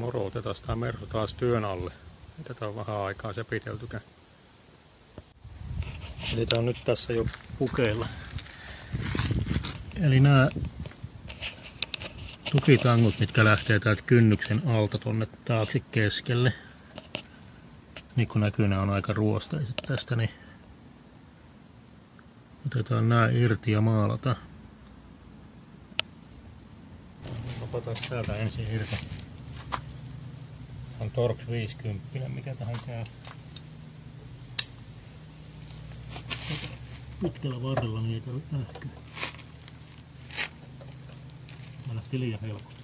Moro, otetaan tämä mersu taas työn alle. Tätä on vähän aikaa sepiteltykään. Eli tää on nyt tässä jo pukeilla. Eli nämä tukitangut, mitkä lähtee täältä kynnyksen alta tonne taakse keskelle. Niin kuin näkyy, ne on aika ruostaiset tästä, niin otetaan nämä irti ja maalata. Napataan täältä ensin irti. On Torx 50, mikä tähän käy. Pitkällä varrella niin ei tarvitse ähkyä. Mä lähti liian helposti.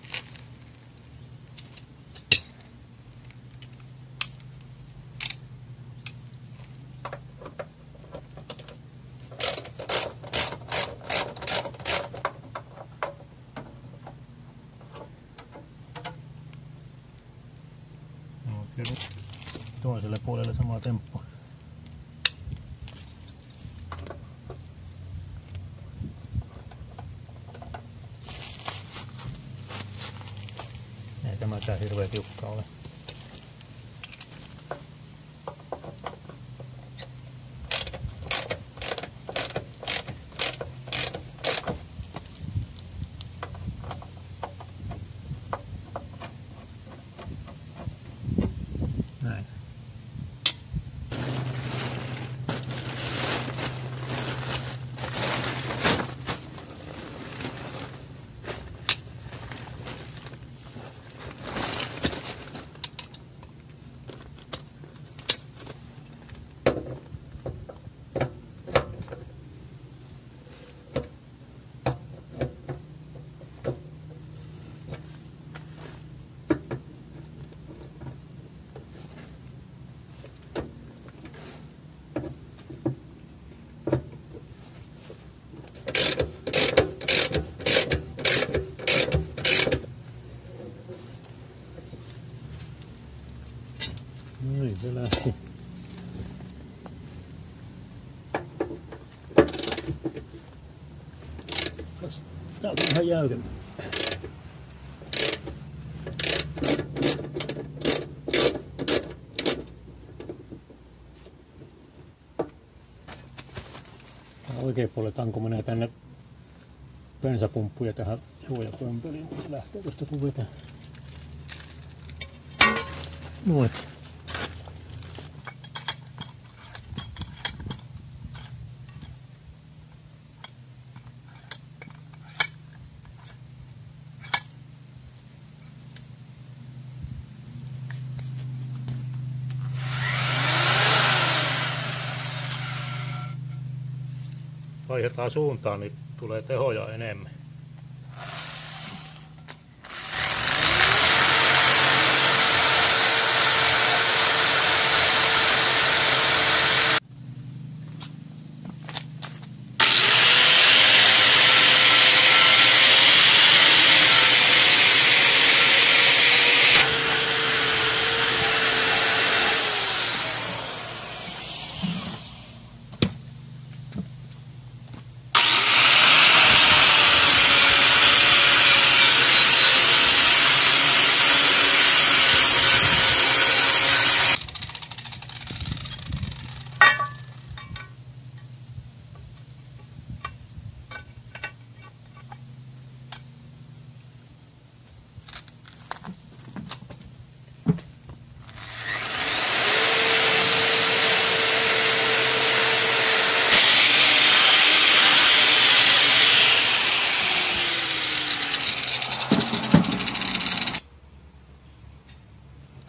Toiselle puolelle sama temppu. Ei tämäkään hirveä tiukka ole. Kas, tää on ihan jäykempi. Oikein puolelle tanko menee tänne bensapumppu ja tähän suojapömpeliin, kun se lähtee tuosta kun vetää. Noin. Vaihdetaan suuntaan, niin tulee tehoja enemmän.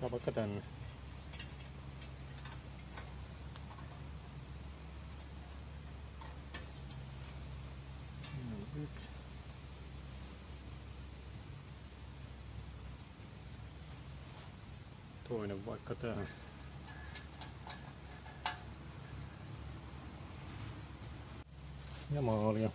Ottaa vaikka tänne. Siinä on yksi. Toinen vaikka tähän. Ja maalia.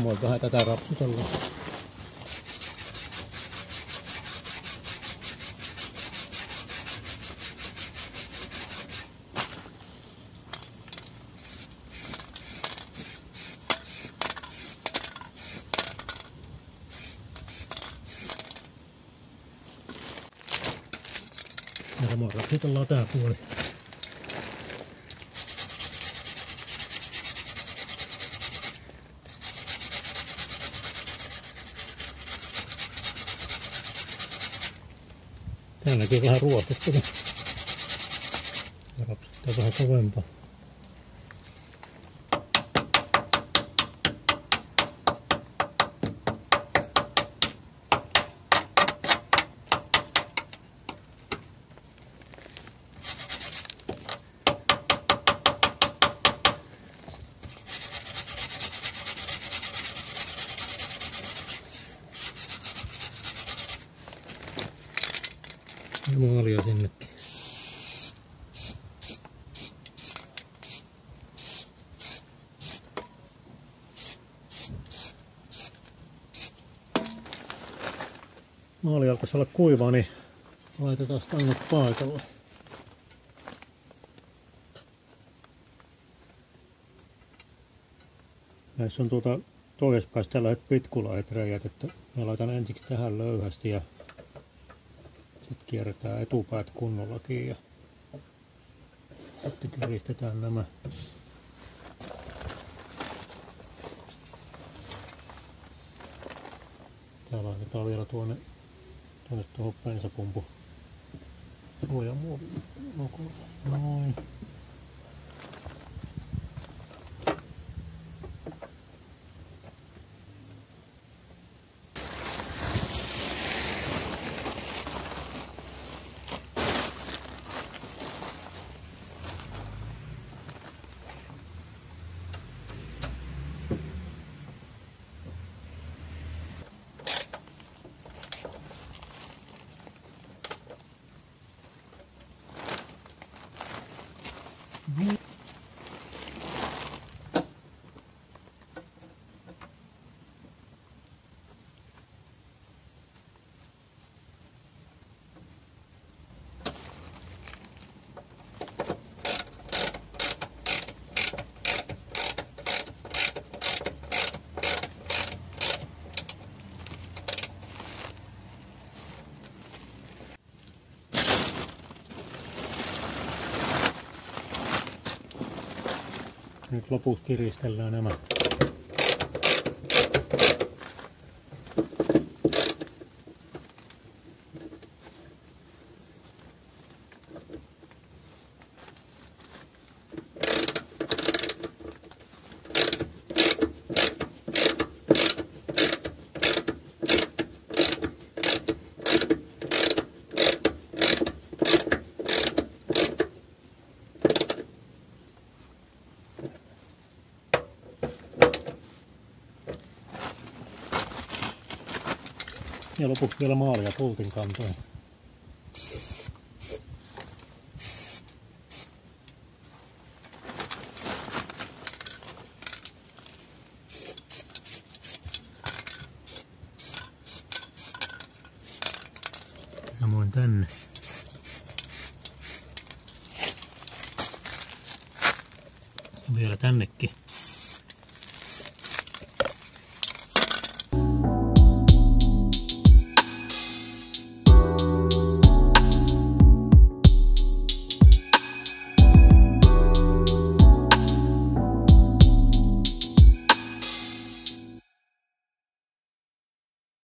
Samoin vähän tätä rapsutellaan. Ja samoin rapsutellaan tää puoli. Tää näkyy vähän ruostettuna. Ja rapsuttaa vähän kovempaa. Ja maalia sinnekin. Maali alkaisi olla kuiva, niin laitetaan stangot paikalle. Näissä on tuota toispäin tällaiset pitkulait reijät, että mä laitan ensiksi tähän löyhästi ja sitten kierretään etupäät kunnollakin ja sitten kiristetään nämä. Tää laitetaan vielä tuonne, tuonne tuohon bensapumpu suojamuovi. Noin. Nyt lopussa kiristellään nämä. Ja lopuksi vielä maalia pultin kantoon. Samoin tänne. Vielä tännekin.